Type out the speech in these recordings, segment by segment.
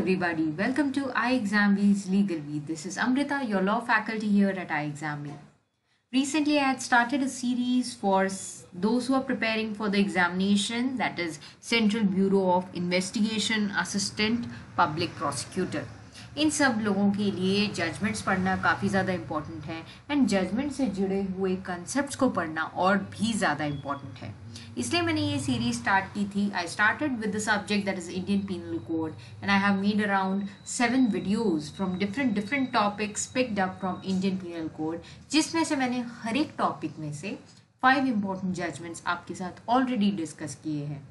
everybody, welcome to iExamBee's Legal Week. This is Amrita, your law faculty here at iExamBee. Recently, I had started a series for those who are preparing for the examination, that is Central Bureau of Investigation Assistant Public Prosecutor. इन सब लोगों के लिए judgements पढ़ना काफ़ी ज़्यादा important है and judgement से जुड़े हुए कंसेप्ट को पढ़ना और भी ज़्यादा इंपॉर्टेंट है। इसलिए मैंने ये सीरीज़ स्टार्ट की थी। I started with the subject that is Indian penal code and I have made around seven videos from different different topics picked up from Indian penal code जिसमें से मैंने हर एक टॉपिक में से फाइव इंपॉर्टेंट जजमेंट्स आपके साथ already discuss किए हैं।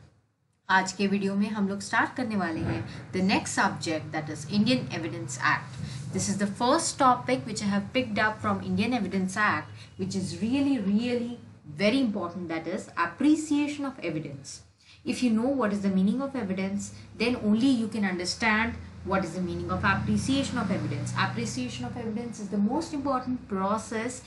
आज के वीडियो में हम लोग स्टार्ट करने वाले हैं the next subject that is Indian evidence act this is the first topic which I have picked up from Indian evidence act which is really really very important that is appreciation of evidence if you know what is the meaning of evidence then only you can understand what is the meaning of appreciation of evidence appreciation of evidence is the most important process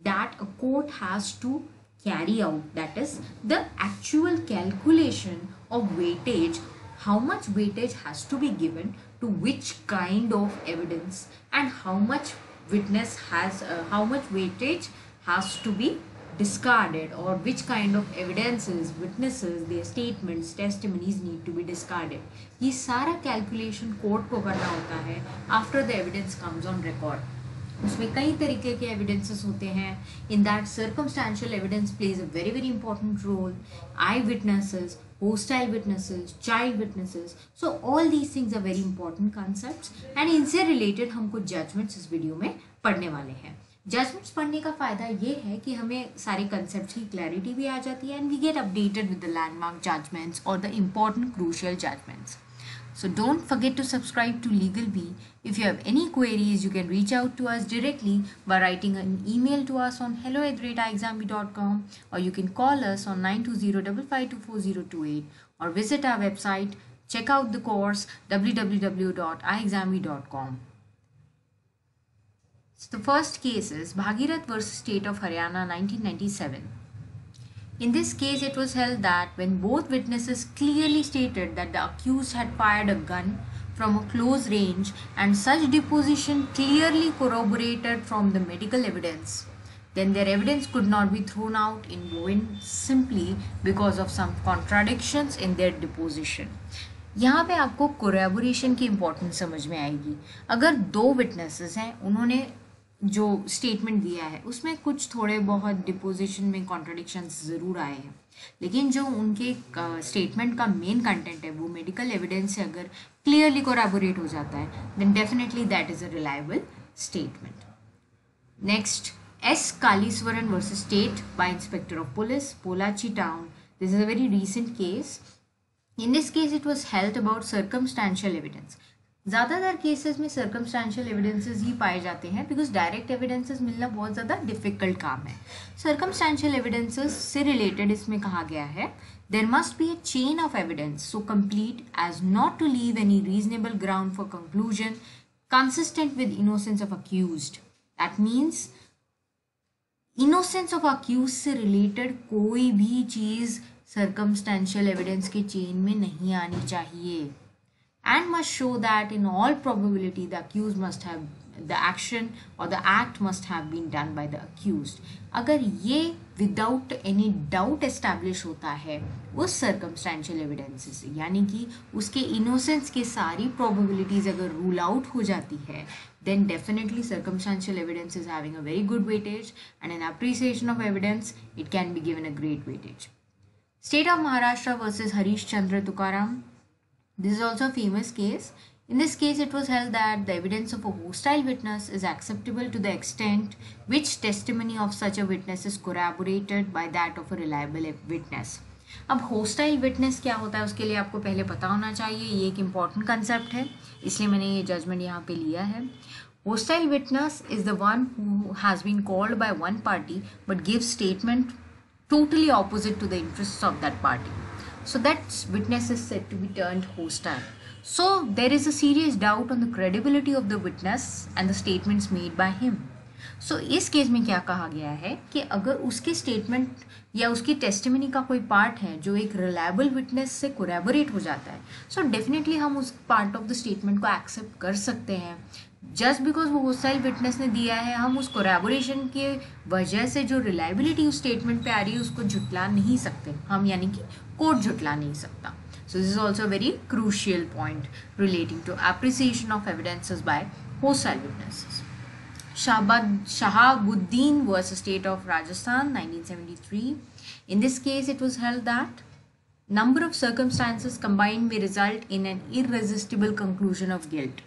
that a court has to carry out that is the actual calculation of weightage how much weightage has to be given to which kind of evidence and how much witness has uh, how much weightage has to be discarded or which kind of evidences witnesses their statements testimonies need to be discarded ये सारा calculation court को करना होता है after the evidence comes on record उसमें कई तरीके के एविडेंसेस होते हैं in that circumstantial evidence plays a very very important role eye witnesses hostile witnesses, child witnesses. So, all these things are very important concepts and इनसे related हम कुछ judgments इस वीडियो में पढ़ने वाले हैं। जजमेंट्स पढ़ने का फ़ायदा ये है कि हमें सारे कंसेप्ट की क्लैरिटी भी आ जाती है and we get updated with the landmark judgements और the important crucial judgements So don't forget to subscribe to Legal Bee. If you have any queries, you can reach out to us directly by writing an email to us on hello or you can call us on 920-5524028 or visit our website, check out the course www.iexambee.com. So the first case is Bhagirath versus State of Haryana 1997. In this case, it was held that when both witnesses clearly stated that the accused had fired a gun from a close range and such deposition clearly corroborated from the medical evidence, then their evidence could not be thrown out in vain simply because of some contradictions in their deposition. यहाँ पे आपको कोरेबोरेशन की importance समझ में आएगी अगर दो witnesses हैं उन्होंने जो स्टेटमेंट दिया है, उसमें कुछ थोड़े बहुत डिपोजिशन में कॉन्ट्रडिक्शंस ज़रूर आए हैं। लेकिन जो उनके स्टेटमेंट का मेन कंटेंट है, वो मेडिकल एविडेंस से अगर क्लियरली कोराबोरेट हो जाता है then definitely that is a reliable statement next S Kaliswaran versus state by inspector of police Pollachi town this is a very recent case in this case it was held about circumstantial evidence ज़्यादातर cases में circumstantial evidences ही पाए जाते हैं because direct evidences मिलना बहुत ज़्यादा difficult काम है। सर्कमस्टांशियल एविडेंसेस से रिलेटेड इसमें कहा गया है there must be a chain of evidence so complete as not to leave any reasonable ground for conclusion consistent with innocence of accused. That means innocence of accused से related कोई भी चीज़ circumstantial evidence के chain में नहीं आनी चाहिए। and must show that in all probability the accused must have the action or the act must have been done by the accused अगर ये विदाउट एनी डाउट एस्टैब्लिश होता है उस सर्कमस्टेंशियल एविडेंस से यानी कि उसके इनोसेंस के सारी प्रोबेबिलिटीज अगर रूल आउट हो जाती है then definitely circumstantial evidence is having a very good weightage and in appreciation of evidence it can be given a great weightage state of maharashtra versus harish chandra tukaram This is also a famous case. In this case, it was held that the evidence of a hostile witness is acceptable to the extent which testimony of such a witness is corroborated by that of a reliable witness. अब hostile witness क्या होता है उसके लिए आपको पहले पता होना चाहिए ये एक इंपॉर्टेंट कंसेप्ट है इसलिए मैंने ये जजमेंट यहाँ पे लिया है hostile witness is the one who has been called by one party but give statement totally opposite to the interests of that party. So that witness is said to be turned hostile. So there is a serious doubt on the credibility of the witness and the statements made by him. So so, इस case में क्या कहा गया है कि अगर उसके statement या उसकी टेस्टिमनी का कोई पार्ट है जो एक रिलायबल विटनेस से कोरेबोरेट हो जाता है सो so डेफिनेटली हम उस पार्ट ऑफ़ द स्टेटमेंट को एक्सेप्ट कर सकते हैं जस्ट बिकॉज़ वो होस्टाइल विटनेस ने दिया है हम उस कोरेबोरेशन के वजह से जो रिलायबिलिटी उस स्टेटमेंट पे आ रही है उसको झुटला नहीं सकते हम यानी कि कोर्ट झुटला नहीं सकता so this is also very crucial point relating to appreciation of evidences by hostile witnesses Shahabuddin versus State of Rajasthan 1973. In this case, it was held that number of circumstances combined may result in an irresistible conclusion of guilt.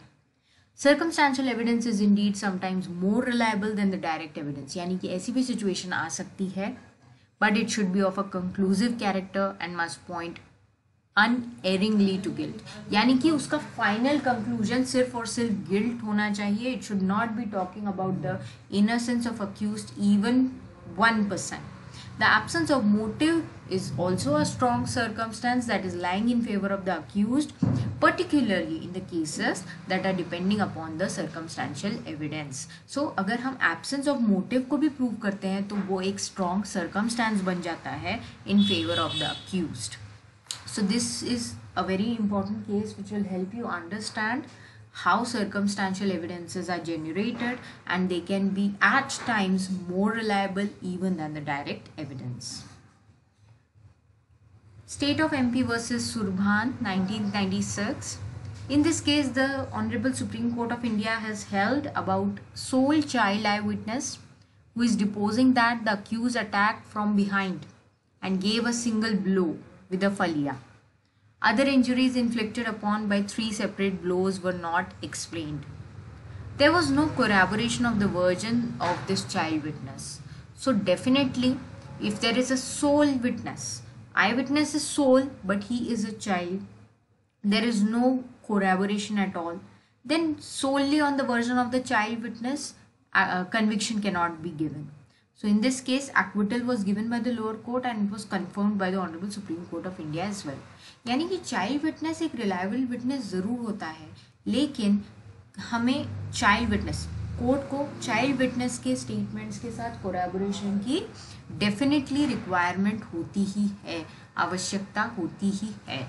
Circumstantial evidence is indeed sometimes more reliable than the direct evidence यानी कि ऐसी भी situation आ सकती है but it should be of a conclusive character and must point unerringly to guilt यानी कि उसका फाइनल कंक्लूजन सिर्फ़ और सिर्फ़ गिल्ट होना चाहिए. It should not be talking about the innocence of accused even one percent The absence of motive is also a strong circumstance that is lying in favor of the accused, particularly in the cases that are depending upon the circumstantial evidence. So, अगर हम absence of motive को भी prove करते हैं तो वो एक strong circumstance बन जाता है in favor of the accused. So this is a very important case which will help you understand how circumstantial evidences are generated and they can be at times more reliable even than the direct evidence. State of MP versus Surbhan 1996. In this case, the Honorable Supreme Court of India has held about sole child eyewitness who is deposing that the accused attacked from behind and gave a single blow with a falia. Other injuries inflicted upon by three separate blows were not explained. There was no corroboration of the version of this child witness. So definitely, if there is a sole witness, eyewitness is sole, but he is a child, there is no corroboration at all, then solely on the version of the child witness, uh, conviction cannot be given. So in this case, acquittal was given by the lower court and it was confirmed by the Honorable Supreme Court of India as well. यानी कि child witness एक reliable witness ज़रूर होता है लेकिन हमें child witness court को child witness के स्टेटमेंट्स के साथ कोराबोरेशन की डेफिनेटली रिक्वायरमेंट होती ही है आवश्यकता होती ही है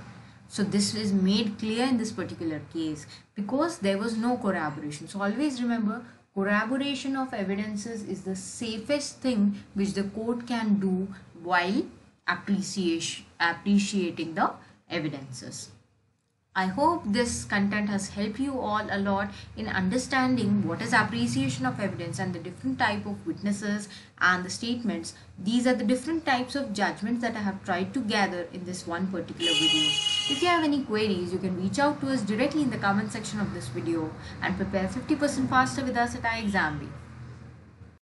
so this is made clear in this particular case because there was no corroboration so always remember corroboration of evidences is the safest thing which the court can do while appreciation, appreciating the evidences. I hope this content has helped you all a lot in understanding what is appreciation of evidence and the different type of witnesses and the statements. These are the different types of judgments that I have tried to gather in this one particular video. If you have any queries, you can reach out to us directly in the comment section of this video and prepare 50% faster with us at iExamB.